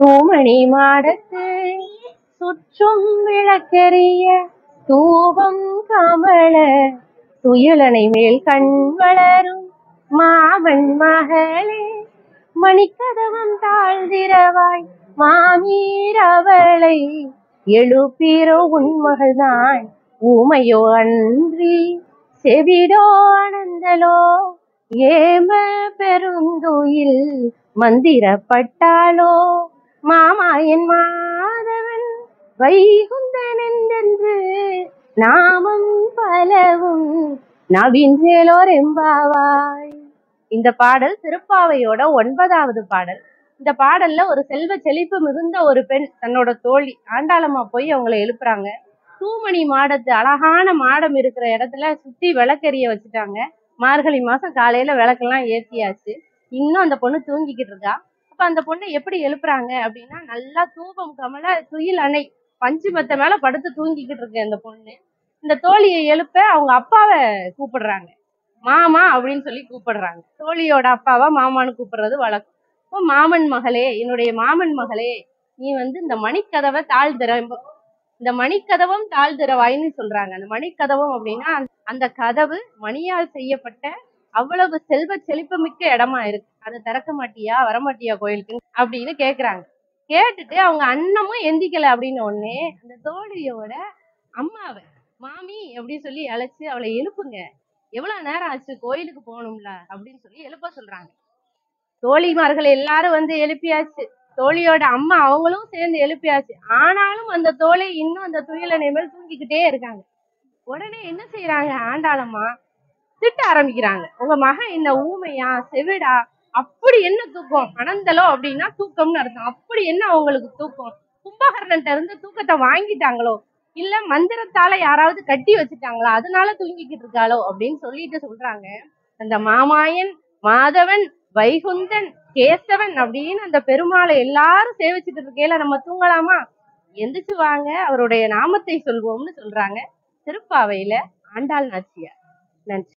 தூமணி மாடத்து சுற்றும் விளக்கெரிய தூபம் கமல துயிலனை மேல் கண் வளரும் மாமன் மகளே மணிக்கதவம் தாழ்ந்திரவாய் மாமீரவளை எழுப்பீரோ உன் மகள்தான் ஊமையோ அன்றி செவிடோ அனந்தலோ ஏம பெருந்துயில் மந்திரப்பட்டாலோ மாமா என் மாதவன் வைகுந்தன் என்றென்று நாமம் பலவும் நவீன்றேலோர் எம்பாவாய் இந்த பாடல் திருப்பாவையோட ஒன்பதாவது பாடல். இந்த பாடல்ல ஒரு செல்வ செழிப்பு மிகுந்த ஒரு பெண் தன்னோட தோழி ஆண்டாளம்மா போய் அவங்கள எழுப்புறாங்க. தூமணி மாடத்து அழகான மாடம் இருக்கிற இடத்துல சுத்தி விளக்கெரிய வச்சுட்டாங்க. மார்கழி மாசம் காலையில விளக்கெல்லாம் ஏத்தியாச்சு. இன்னும் அந்த பொண்ணு தூங்கிக்கிட்டு இருக்கா. அப்ப அந்த பொண்ணை எப்படி எழுப்புறாங்க அப்படின்னா நல்லா தூபம் கமல துயில் அணை பஞ்சு மத்த மேல படுத்து தூங்கிக்கிட்டு இருக்கு அந்த பொண்ணு. இந்த தோழியை எழுப்ப அவங்க அப்பாவை கூப்பிடுறாங்க. மாமா அப்படின்னு சொல்லி கூப்பிடுறாங்க. தோழியோட அப்பாவை மாமான்னு கூப்பிடுறது வழக்கம். இப்போ மாமன் மகளே என்னுடைய மாமன் மகளே நீ வந்து இந்த மணிக்கதவை தாழ்திற இந்த மணிக்கதவம் தாழ்திறவாயின்னு சொல்றாங்க. அந்த மணிக்கதவம் அப்படின்னா அந்த கதவு மணியால் செய்யப்பட்ட அவ்வளவு செல்வ செழிப்பு மிக்க இடமா இருக்கு. அதை திறக்க மாட்டியா? வரமாட்டியா கோயிலுக்கு? அப்படின்னு கேக்குறாங்க. கேட்டுட்டு அவங்க அண்ணமும் எந்திக்கல அப்படின்னு உடனே அந்த தோழியோட அம்மாவை மாமி அப்படின்னு சொல்லி அழைச்சு அவளை எழுப்புங்க. எவ்வளவு நேரம் ஆச்சு? கோயிலுக்கு போகணும்ல? அப்படின்னு சொல்லி எழுப்ப சொல்றாங்க. தோழிமார்கள் எல்லாரும் வந்து எழுப்பியாச்சு. தோழியோட அம்மா அவங்களும் சேர்ந்து எழுப்பியாச்சு. ஆனாலும் அந்த தோழி இன்னும் அந்த துயிலனை மேல் தூங்கிக்கிட்டே இருக்காங்க. உடனே என்ன செய்யறாங்க ஆண்டாளம்மா திட்ட ஆரம்பிக்கிறாங்க. உங்க மகன் என்ன ஊமையா செவிடா? அப்படி என்ன தூக்கம்? அனந்தலோ அப்படின்னா தூக்கம்னு அர்த்தம். அப்படி என்ன அவங்களுக்கு தூக்கம்? கும்பகர்ணன்ட்ட இருந்து தூக்கத்தை வாங்கிட்டாங்களோ? இல்ல மந்திரத்தால யாராவது கட்டி வச்சுட்டாங்களா? அதனால தூங்கிக்கிட்டு இருக்காளோ? அப்படின்னு சொல்லிட்டு சொல்றாங்க. அந்த மாமாயன் மாதவன் வைகுந்தன் கேசவன் அப்படின்னு அந்த பெருமாளை எல்லாரும் சேவிச்சுட்டு இருக்கையில நம்ம தூங்கலாமா? எந்திரிச்சு வாங்க அவருடைய நாமத்தை சொல்வோம்னு சொல்றாங்க. திருப்பாவையில ஆண்டாள் நாச்சியார். நன்றி.